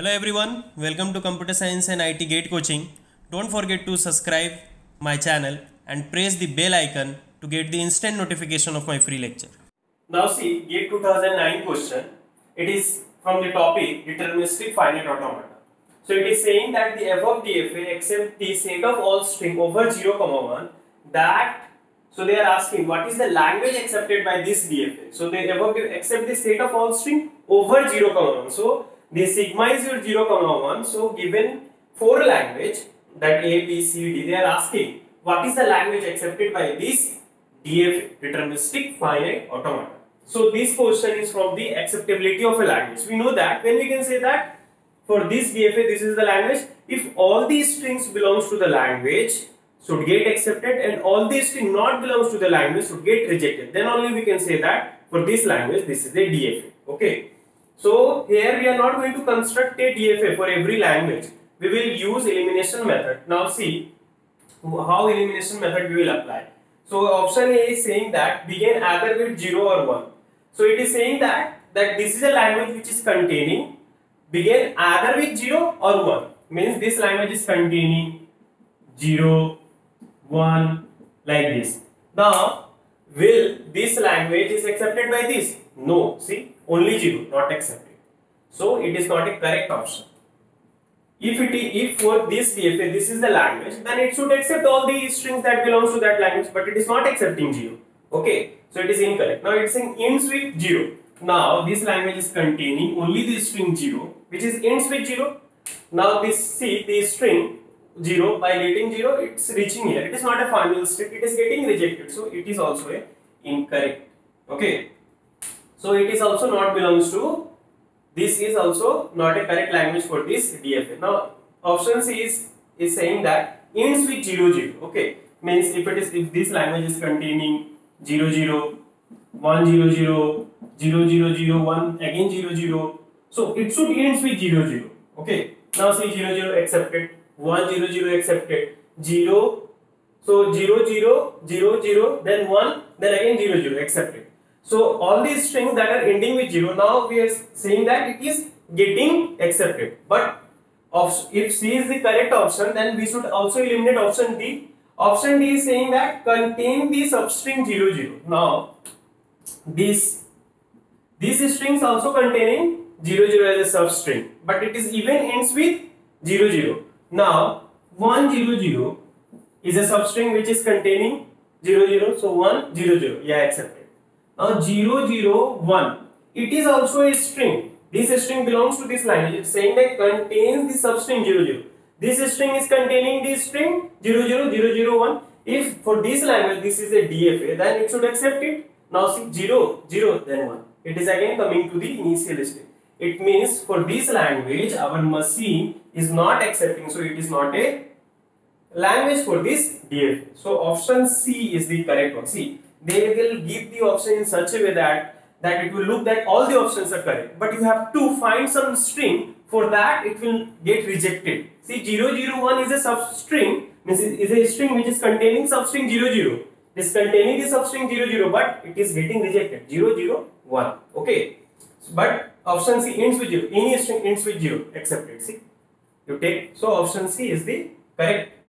Hello everyone, welcome to Computer Science and IT Gate Coaching. Don't forget to subscribe my channel and press the bell icon to get the instant notification of my free lecture. Now see, Gate 2009 question. It is from the topic deterministic finite automata. So it is saying that the f of DFA accept the set of all string over 0 comma 1 that so they are asking what is the language accepted by this DFA. So they above accept the set of all string over 0 comma 1. So the sigma is your 0 comma 1. So given four language that A, B, C, D, they are asking what is the language accepted by this DFA, deterministic finite automata. So this question is from the acceptability of a language. We know that when we can say that for this DFA, this is the language. If all these strings belongs to the language, should get accepted and all these string not belongs to the language should get rejected. Then only we can say that for this language, this is a DFA. Okay. So here we are not going to construct a DFA for every language. We will use elimination method. Now see how elimination method we will apply. So option A is saying that begin either with 0 or 1. So it is saying that that this is a language which is containing begin either with 0 or 1. Means this language is containing 0, 1 like this. Now will this language is accepted by this? No. See only 0 not accepted. So it is not a correct option. If it is, if for this DFA this is the language then it should accept all the strings that belongs to that language but it is not accepting 0. Okay. So it is incorrect. Now it's saying ends with 0. Now this language is containing only the string 0 which is ends with 0. Now this see the string 0 by getting 0 it's reaching here. It is not a final step it is getting rejected. So it is also a incorrect. Okay. So it is also not belongs to this is also not a correct language for this DFA. Now option C is, is saying that ends with 0 0. Okay. Means if it is if this language is containing 0 0 1 0 0 0 0 0 1 again 0 0 so it should ends with 0 0 okay now see 0 0 accepted 1 0 0 accepted. 0 so 0 0 0 0 then 1 then again 0 0 accepted. So all these strings that are ending with 0 now we are saying that it is getting accepted. But if C is the correct option then we should also eliminate option D. Option D is saying that contain the substring 0 0 now this this string is also containing 0 0 as a substring. But it is even ends with 0 0 now 1 0 0 is a substring which is containing 0 0 so 1 0 0 yeah accepted. Now 0 0 1 it is also a string. This string belongs to this language it's saying that contains the substring 0 0 this string is containing this string 0 0 0 0 1 if for this language this is a DFA then it should accept it. Now see 0, 0, then 1. It is again coming to the initial state. It means for this language our machine is not accepting so it is not a language for this DFA. So option C is the correct one. See they will give the option in such a way that that it will look that all the options are correct but you have to find some string for that it will get rejected. See 001 is a substring means is a string which is containing substring 00 is containing the substring 0 0 but it is getting rejected 0 0 1 okay but option c ends with 0 any string ends with 0 accepted see? You take so option c is the correct